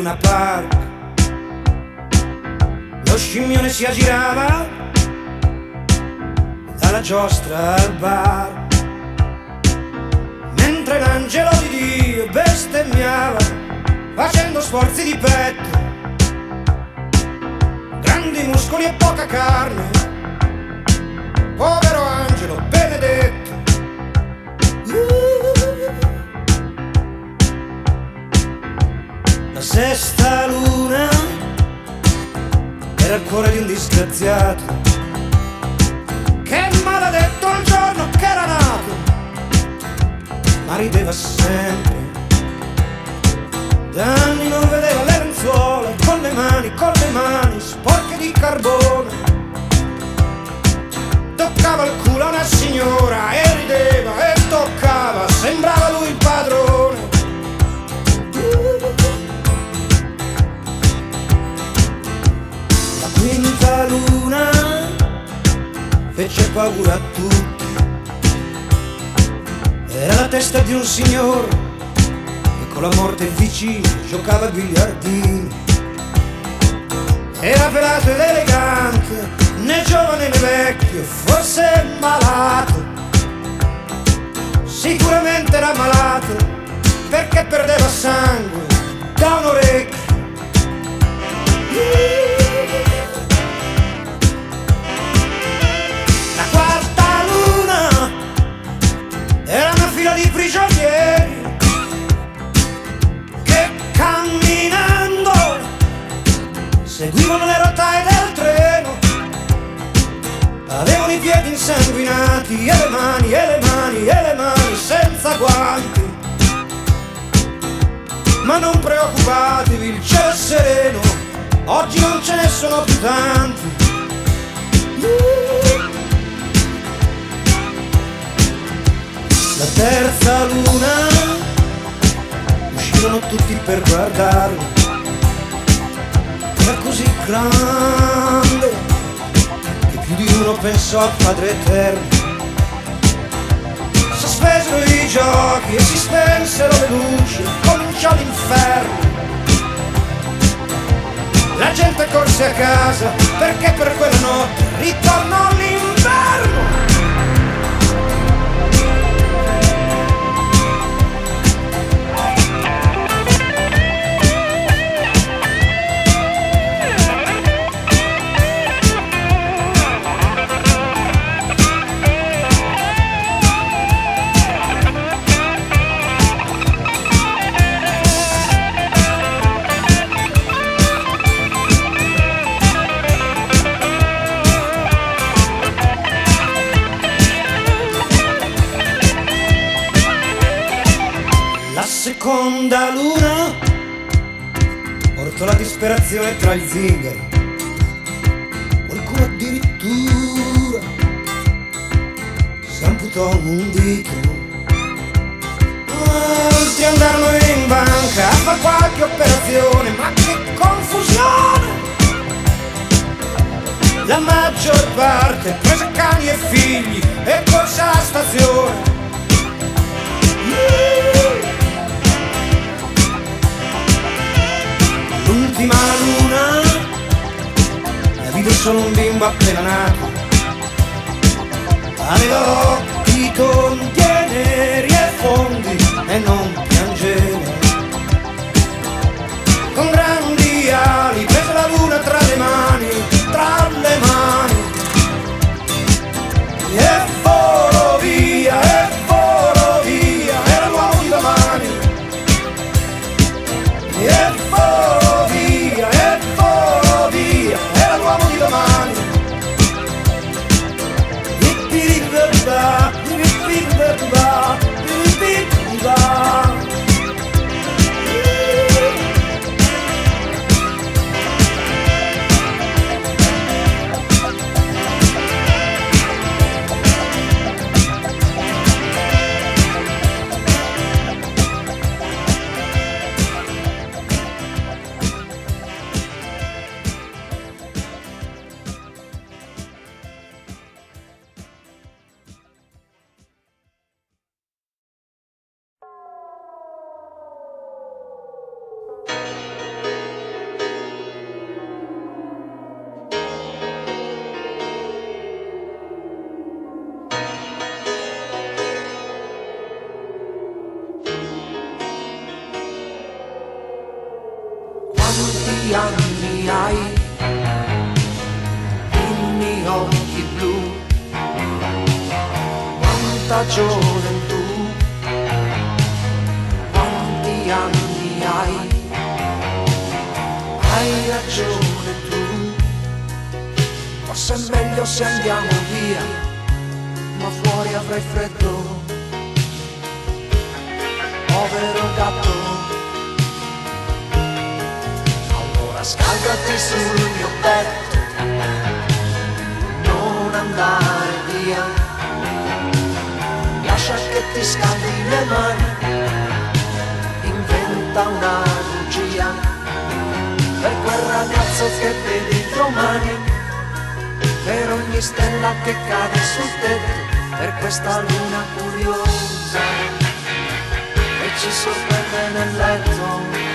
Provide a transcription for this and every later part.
Luna Park. Lo scimmione si aggirava dalla giostra al bar, mentre l'angelo di Dio bestemmiava facendo sforzi di petto, grandi muscoli e poca carne. Povero angelo benedetto. La sesta luna era il cuore di un disgraziato che maledetto il giorno che era nato, ma rideva sempre. Da anni non vedeva le lenzuola con le mani, con le mani sporche di carbone. Toccava il culo a una signora e rideva e toccava, sembrava lui il padrone. Luna fece paura a tutti. Era la testa di un signore che con la morte vicino giocava a biliardini. Era pelato ed elegante, né giovane né vecchio, forse malato. Sicuramente era malato perché perdeva sangue da un orecchio. Fila di prigionieri che camminando seguivano le rotaie del treno. Avevano i piedi insanguinati e le mani, e le mani, e le mani senza guanti. Ma non preoccupatevi, il cielo è sereno, oggi non ce ne sono più tanti. La terza luna uscirono tutti per guardarlo. Era così grande che più di uno pensò al Padre Eterno. Sospesero i giochi e si spensero le luci, cominciò l'inferno. La gente corse a casa perché per quella notte ritornò l'inverno. I see. Solo un bimbo appena nato. Aveva occhi tondi e neri e fondi e non piangeva. Forse è meglio se andiamo via, ma fuori avrai freddo. Povero gatto. Allora scaldati sul mio petto, non andare via. Lascia che ti scaldi le mani, inventa una bugia per quel ragazzo che vedi domani, per ogni stella che cade sul tetto, per questa luna curiosa che ci sorprende nel letto.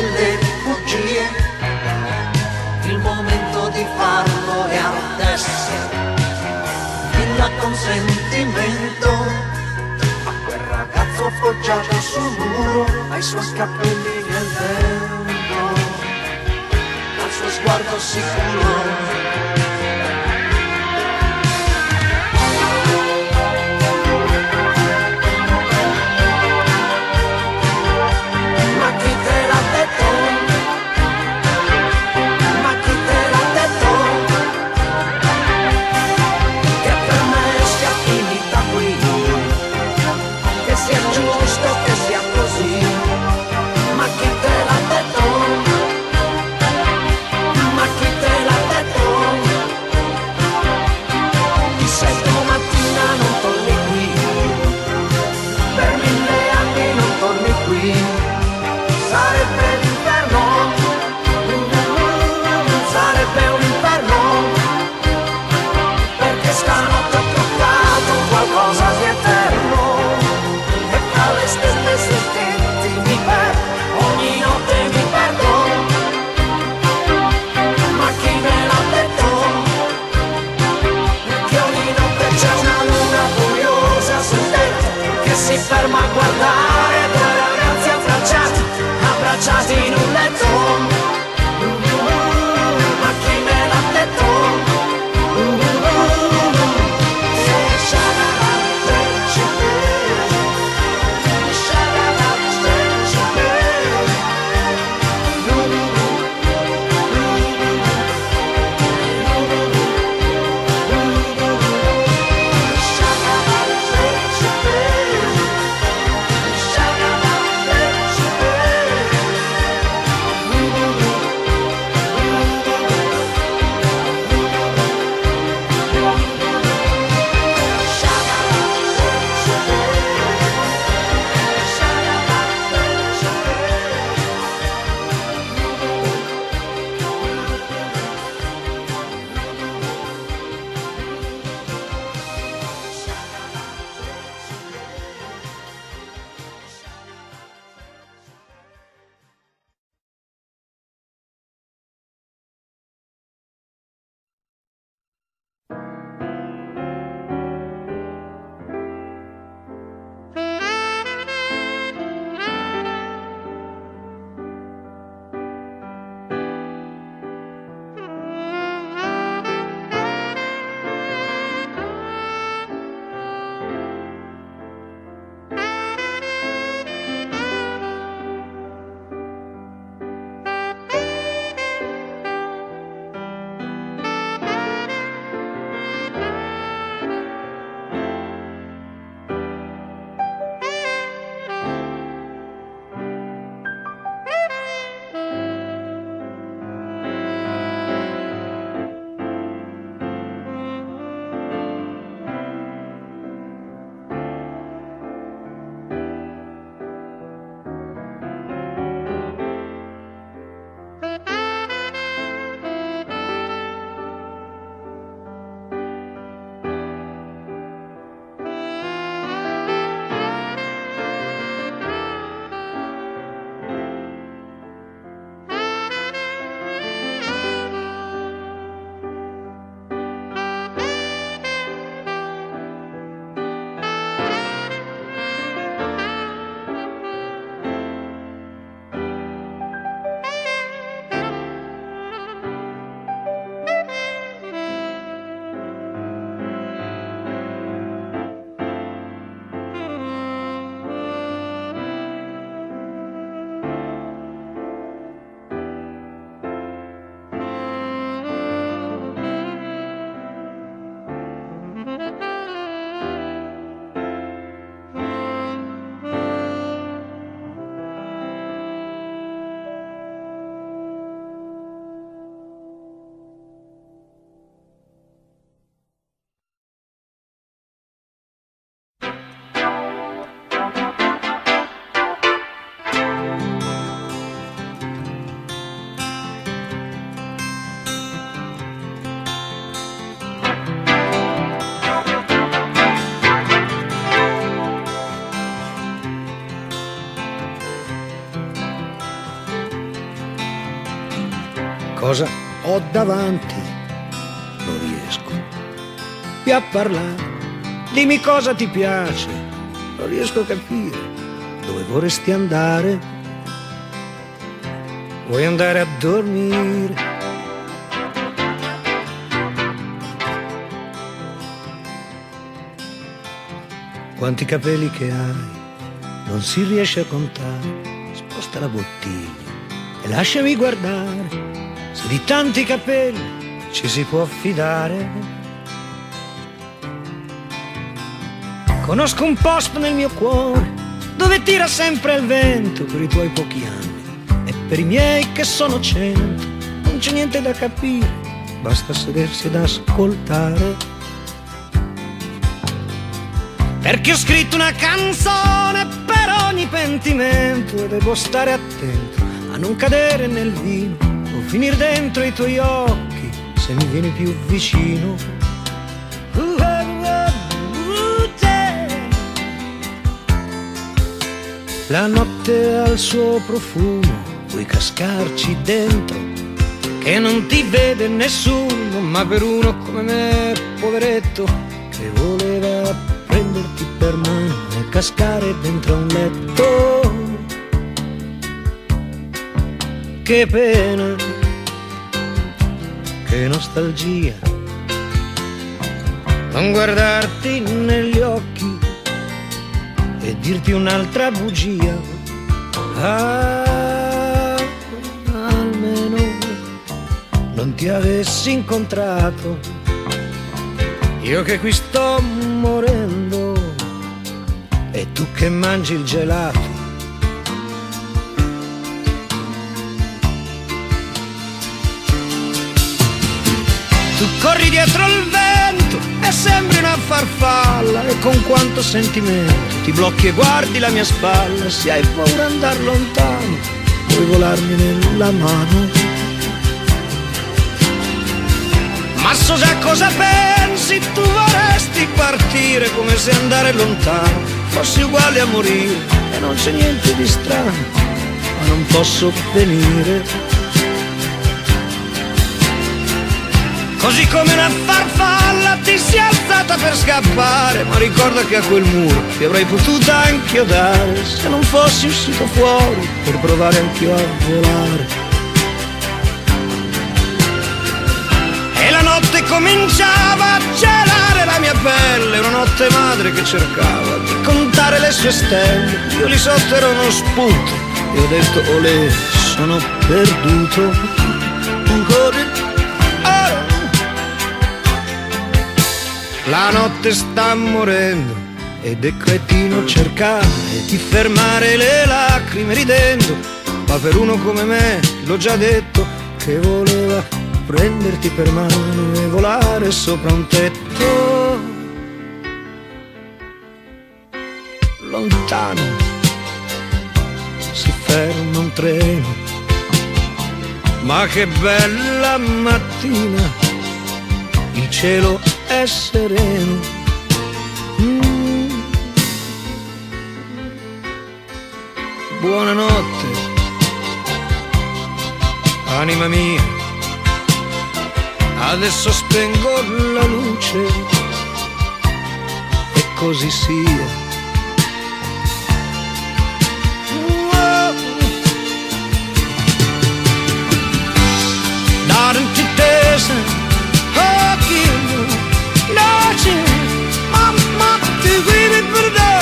Delle bugie, il momento di farlo è adesso, il consentimento a quel ragazzo appoggiato sul muro, ai suoi capelli nel vento, al suo sguardo sicuro. Davanti, non riesco più a parlare. Dimmi cosa ti piace, non riesco a capire dove vorresti andare. Vuoi andare a dormire? Quanti capelli che hai, non si riesce a contare. Sposta la bottiglia e lasciami guardare se di tanti capelli ci si può fidare. Conosco un posto nel mio cuore dove tira sempre il vento per i tuoi pochi anni e per i miei che sono cento. Non c'è niente da capire, basta sedersi ed ascoltare. Perché ho scritto una canzone per ogni pentimento e devo stare attento a non cadere nel vino o finire dentro i tuoi occhi se mi vieni più vicino. La notte ha il suo profumo, puoi cascarci dentro, che non ti vede nessuno, ma per uno come me, poveretto, che voleva prenderti per mano e cascare dentro un letto. Che pena, che nostalgia, non guardarti negli occhi e dirti un'altra bugia. Ah, almeno non ti avessi incontrato, io che qui sto morendo e tu che mangi il gelato. Corri dietro il vento e sembri una farfalla e con quanto sentimento ti blocchi e guardi la mia spalla. Se hai paura andare lontano vuoi volarmi nella mano. Ma so già cosa pensi tu vorresti partire come se andare lontano fossi uguale a morire e non c'è niente di strano ma non posso venire Così come una farfalla ti sei alzata per scappare, ma ricorda che a quel muro ti avrei potuta anchiodare se non fossi uscito fuori per provare anch'io a volare. E la notte cominciava a gelare la mia pelle, una notte madre che cercava di contare le sue stelle. Io lì sotto ero uno sputo e ho detto olè, sono perduto. La notte sta morendo ed è cretino cercare di fermare le lacrime ridendo, ma per uno come me, l'ho già detto, che voleva prenderti per mano e volare sopra un tetto. Lontano si ferma un treno, ma che bella mattina, il cielo sereno. Mm. Buonanotte, anima mia, adesso spengo la luce e così sia. Darling, ti desna, leave it for the day.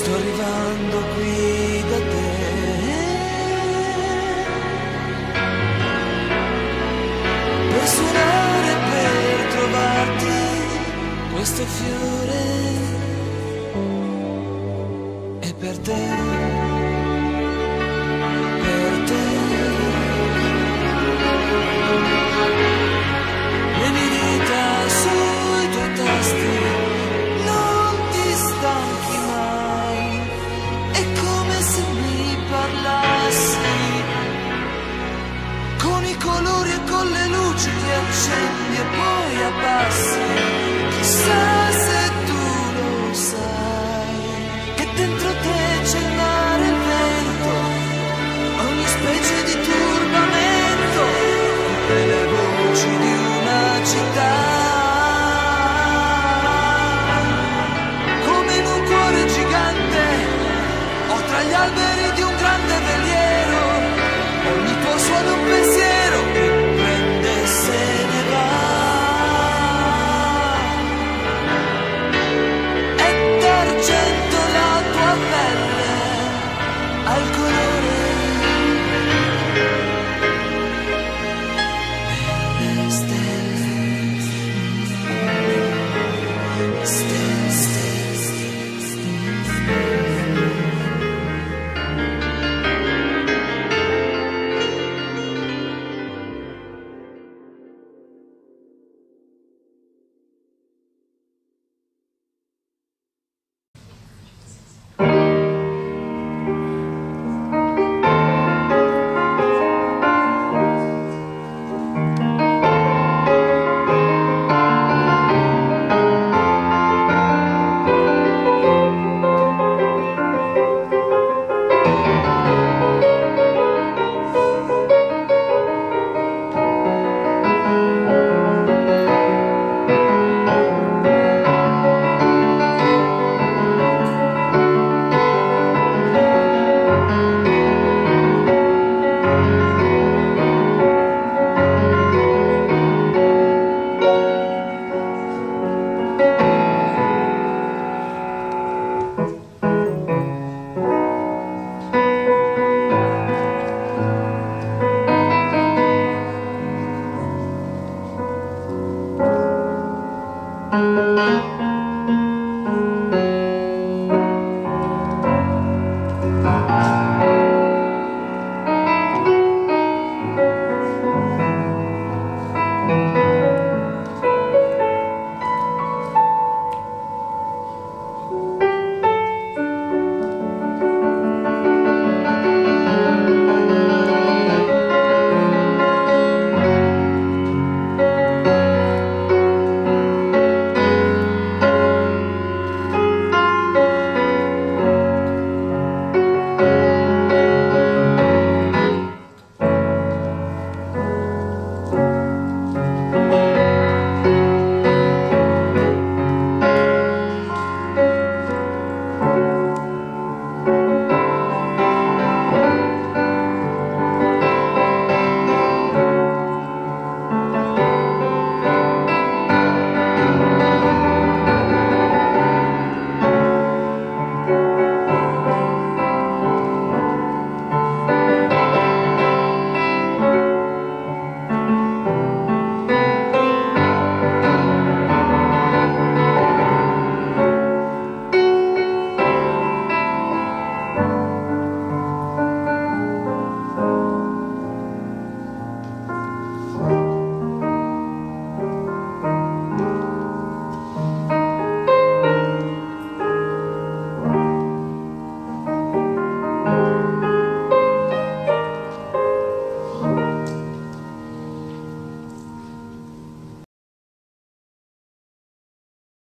Sto arrivando qui da te. Per suonare, per trovarti questo fiore e per te. Czy nie przy mnie moja pasja? Música